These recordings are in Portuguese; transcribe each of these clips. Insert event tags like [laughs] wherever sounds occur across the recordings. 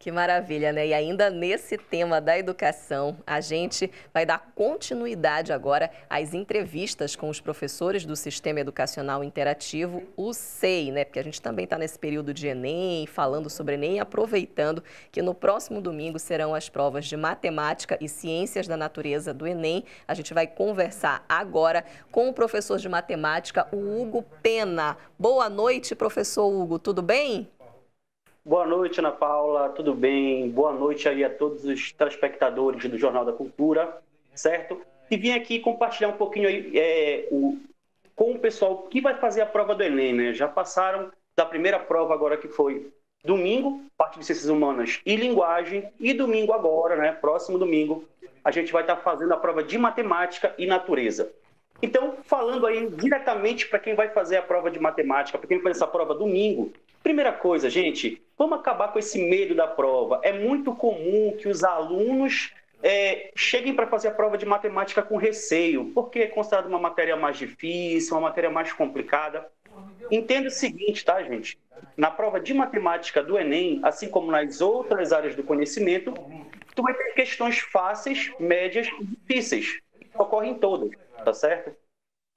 Que maravilha, né? E ainda nesse tema da educação, a gente vai dar continuidade agora às entrevistas com os professores do Sistema Educacional Interativo, o SEI, né? Porque a gente também está nesse período de Enem, falando sobre Enem, aproveitando que no próximo domingo serão as provas de Matemática e Ciências da Natureza do Enem. A gente vai conversar agora com o professor de Matemática, o Hugo Pena. Boa noite, professor Hugo, tudo bem? Boa noite, Ana Paula, tudo bem? Boa noite aí a todos os telespectadores do Jornal da Cultura, certo? E vim aqui compartilhar um pouquinho aí é, o, com o pessoal que vai fazer a prova do Enem, né? Já passaram da primeira prova agora que foi domingo, parte de ciências humanas e linguagem, e domingo agora, né? Próximo domingo, a gente vai estar fazendo a prova de matemática e natureza. Então, falando aí diretamente para quem vai fazer a prova de matemática, para quem vai fazer essa prova domingo, primeira coisa, gente, vamos acabar com esse medo da prova. É muito comum que os alunos é, cheguem para fazer a prova de matemática com receio, porque é considerada uma matéria mais difícil, uma matéria mais complicada. Entenda o seguinte, tá, gente? Na prova de matemática do Enem, assim como nas outras áreas do conhecimento, tu vai ter questões fáceis, médias e difíceis. Ocorrem todas tá certo?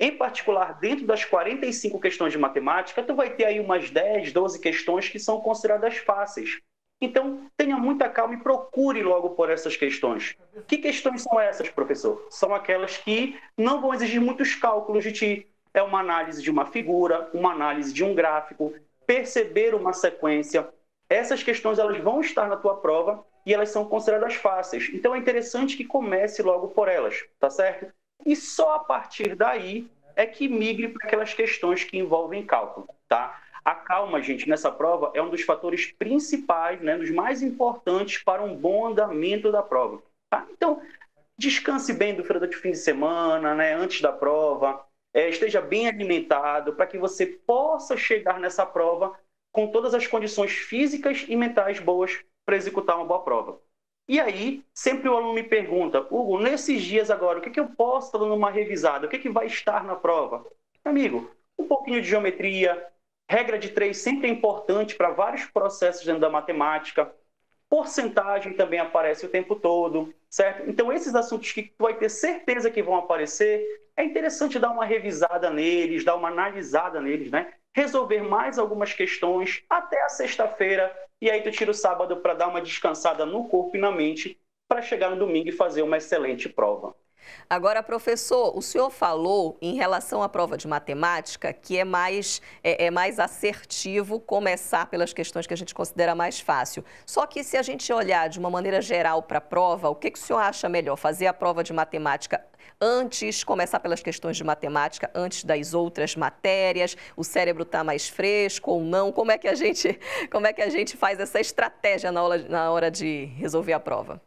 Em particular, dentro das 45 questões de matemática, tu vai ter aí umas 10, 12 questões que são consideradas fáceis. Então, tenha muita calma e procure logo por essas questões. Que questões são essas, professor? São aquelas que não vão exigir muitos cálculos de ti. É uma análise de uma figura, uma análise de um gráfico, perceber uma sequência. Essas questões elas vão estar na tua prova e elas são consideradas fáceis. Então é interessante que comece logo por elas, tá certo? E só a partir daí é que migre para aquelas questões que envolvem cálculo, tá? A calma, gente, nessa prova é um dos fatores principais, né, dos mais importantes para um bom andamento da prova. Tá? Então, descanse bem do feriado de fim de semana, né, antes da prova, é, esteja bem alimentado para que você possa chegar nessa prova com todas as condições físicas e mentais boas para executar uma boa prova. E aí, sempre o aluno me pergunta, Hugo, nesses dias agora, o que, que eu posso estar dando uma revisada? O que, que vai estar na prova? Amigo, um pouquinho de geometria, regra de três sempre é importante para vários processos dentro da matemática, porcentagem também aparece o tempo todo, certo? Então, esses assuntos que tu vai ter certeza que vão aparecer, é interessante dar uma revisada neles, dar uma analisada neles, né? Resolver mais algumas questões até a sexta-feira e aí tu tira o sábado para dar uma descansada no corpo e na mente para chegar no domingo e fazer uma excelente prova. Agora, professor, o senhor falou em relação à prova de matemática que é mais, é, é, mais assertivo começar pelas questões que a gente considera mais fácil. Só que se a gente olhar de uma maneira geral para a prova, o que, que o senhor acha melhor? Fazer a prova de matemática antes, começar pelas questões de matemática antes das outras matérias, o cérebro está mais fresco ou não? Como é que a gente, [laughs] como é que a gente faz essa estratégia na hora, na hora de resolver a prova?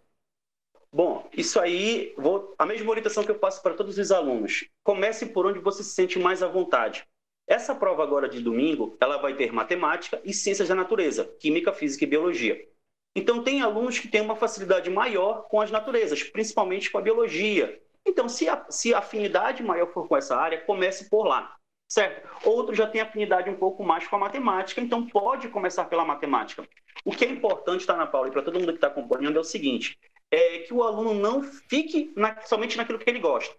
Bom, isso aí, vou, a mesma orientação que eu passo para todos os alunos. Comece por onde você se sente mais à vontade. Essa prova agora de domingo, ela vai ter matemática e ciências da natureza, química, física e biologia. Então, tem alunos que têm uma facilidade maior com as naturezas, principalmente com a biologia. Então, se a, se a afinidade maior for com essa área, comece por lá, certo? Outro já tem afinidade um pouco mais com a matemática, então pode começar pela matemática. O que é importante, tá, Ana Paula, e para todo mundo que está acompanhando, é o seguinte: é que o aluno não fique na, somente naquilo que ele gosta.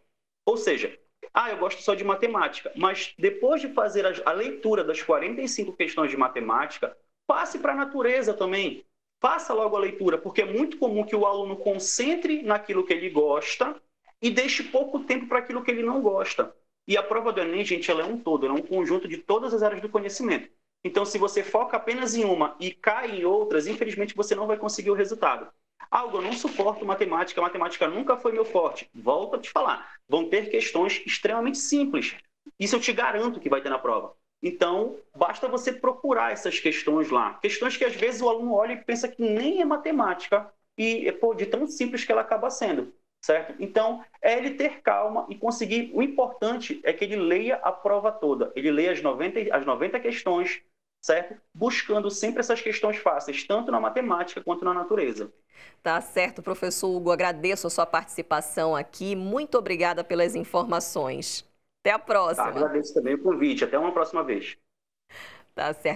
Ou seja, ah, eu gosto só de matemática, mas depois de fazer a, a leitura das 45 questões de matemática, passe para a natureza também. Faça logo a leitura, porque é muito comum que o aluno concentre naquilo que ele gosta e deixe pouco tempo para aquilo que ele não gosta. E a prova do Enem, gente, ela é um todo, ela é um conjunto de todas as áreas do conhecimento. Então, se você foca apenas em uma e cai em outras, infelizmente você não vai conseguir o resultado. Algo, eu não suporto matemática, matemática nunca foi meu forte. Volto a te falar, vão ter questões extremamente simples. Isso eu te garanto que vai ter na prova. Então, basta você procurar essas questões lá. Questões que às vezes o aluno olha e pensa que nem é matemática, e pô, de tão simples que ela acaba sendo certo? Então, é ele ter calma e conseguir. O importante é que ele leia a prova toda, ele leia as 90, as 90 questões, certo? Buscando sempre essas questões fáceis, tanto na matemática quanto na natureza. Tá certo, professor Hugo. Agradeço a sua participação aqui. Muito obrigada pelas informações. Até a próxima. Tá, agradeço também o convite. Até uma próxima vez. Tá certo.